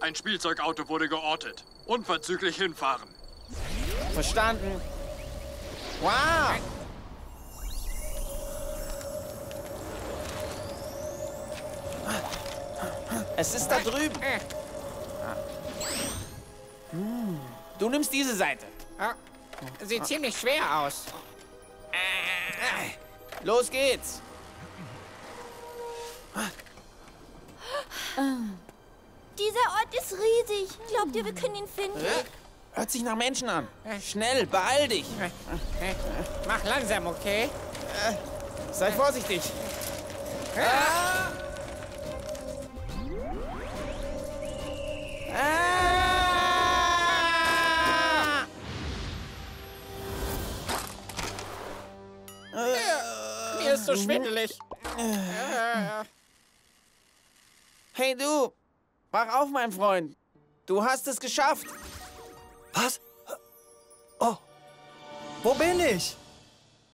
Ein Spielzeugauto wurde geortet. Unverzüglich hinfahren. Verstanden. Wow! Es ist da drüben. Du nimmst diese Seite. Ah, Sieht ziemlich schwer aus. Los geht's. Dieser Ort ist riesig. Glaubt ihr, wir können ihn finden? Hört sich nach Menschen an. Schnell, beeil dich. Äh, Mach langsam, okay? Sei vorsichtig. Ah! Mir ist so schwindelig. Hey du, wach auf, mein Freund. Du hast es geschafft. Was? Oh. Wo bin ich?